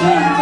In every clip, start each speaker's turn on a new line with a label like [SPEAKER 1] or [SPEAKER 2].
[SPEAKER 1] Yeah.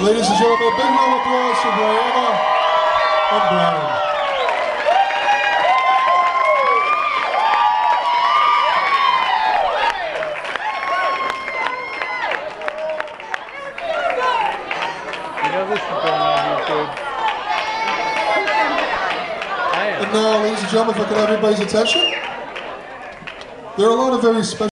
[SPEAKER 1] Ladies and gentlemen, a big round of applause for Brianna and Brian. And now, ladies and gentlemen, if I could have everybody's attention. There are a lot of very special